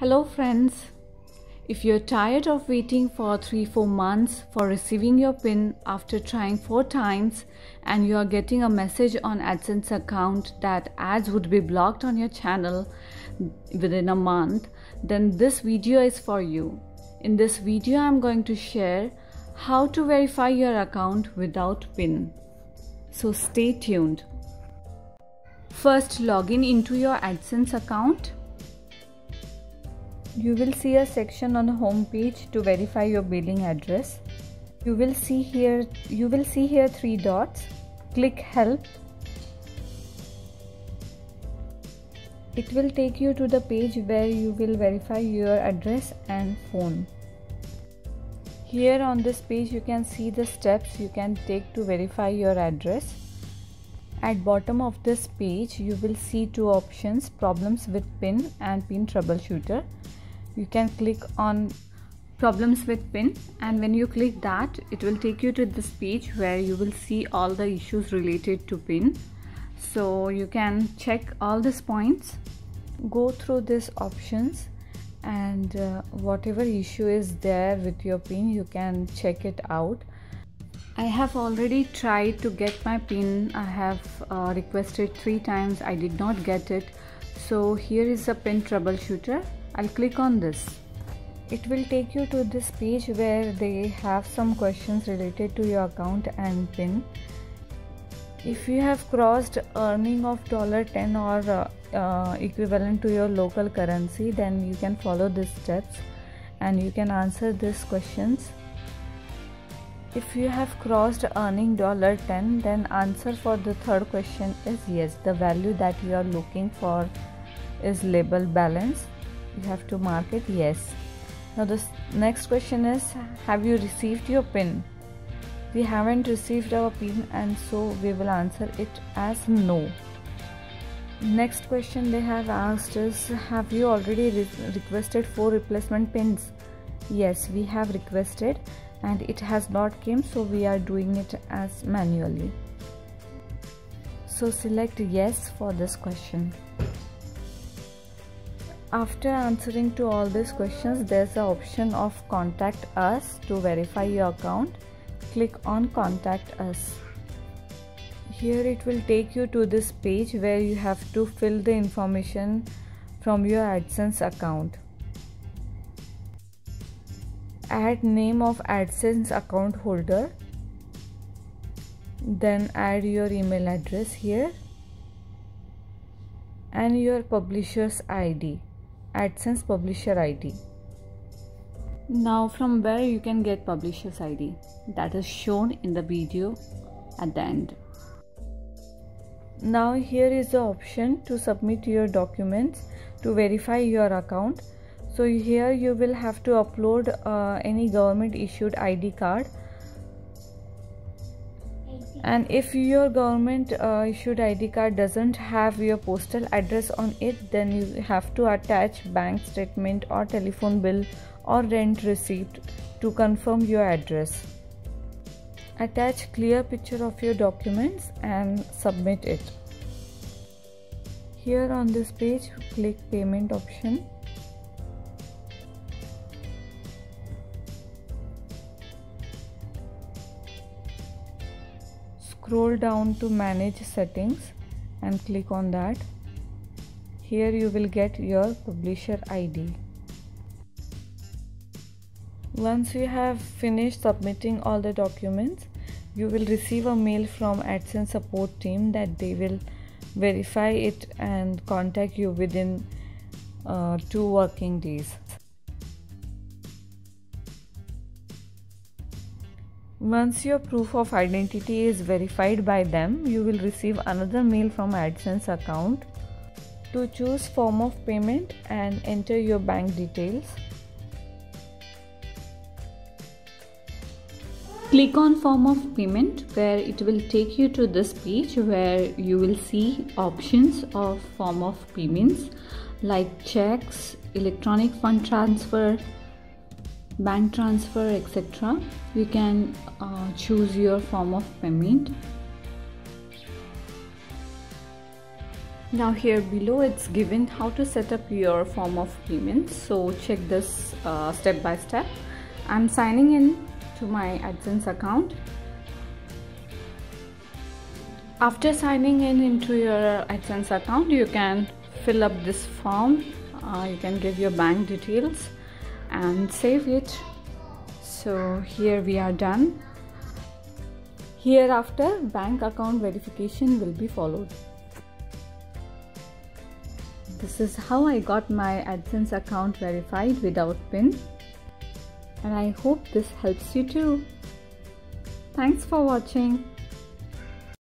Hello, friends. If you're tired of waiting for 3 4 months for receiving your PIN after trying 4 times and you are getting a message on AdSense account that ads would be blocked on your channel within a month, then this video is for you. In this video, I'm going to share how to verify your account without PIN. So stay tuned. First, log in into your AdSense account you will see a section on the home page to verify your billing address. You will see here you will see here three dots. Click help. It will take you to the page where you will verify your address and phone. Here on this page you can see the steps you can take to verify your address. At bottom of this page you will see two options problems with pin and pin troubleshooter you can click on problems with pin and when you click that it will take you to this page where you will see all the issues related to pin. So you can check all these points go through these options and uh, whatever issue is there with your pin you can check it out. I have already tried to get my pin. I have uh, requested three times. I did not get it. So here is a pin troubleshooter I'll click on this. It will take you to this page where they have some questions related to your account and PIN. If you have crossed earning of $10 or uh, uh, equivalent to your local currency, then you can follow these steps and you can answer these questions. If you have crossed earning $10, then answer for the third question is yes. The value that you are looking for is label balance you have to mark it yes. Now the next question is have you received your pin? We haven't received our pin and so we will answer it as no. Next question they have asked is have you already re requested four replacement pins? Yes we have requested and it has not came so we are doing it as manually. So select yes for this question after answering to all these questions, there's the option of contact us to verify your account. Click on contact us. Here it will take you to this page where you have to fill the information from your AdSense account. Add name of AdSense account holder. Then add your email address here and your publisher's ID. AdSense publisher ID. Now from where you can get publisher's ID that is shown in the video at the end. Now here is the option to submit your documents to verify your account. So here you will have to upload uh, any government issued ID card and if your government uh, issued id card doesn't have your postal address on it then you have to attach bank statement or telephone bill or rent receipt to confirm your address. Attach clear picture of your documents and submit it. Here on this page click payment option scroll down to manage settings and click on that. Here you will get your publisher id once you have finished submitting all the documents you will receive a mail from adsense support team that they will verify it and contact you within uh, two working days Once your proof of identity is verified by them, you will receive another mail from AdSense account to choose form of payment and enter your bank details. Click on form of payment where it will take you to this page where you will see options of form of payments like checks, electronic fund transfer, bank transfer etc you can uh, choose your form of payment. Now here below it's given how to set up your form of payment. So check this uh, step by step. I'm signing in to my AdSense account. After signing in into your AdSense account you can fill up this form. Uh, you can give your bank details and save it so here we are done hereafter bank account verification will be followed this is how I got my AdSense account verified without PIN and I hope this helps you too. Thanks for watching.